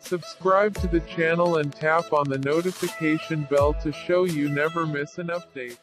Subscribe to the channel and tap on the notification bell to show you never miss an update.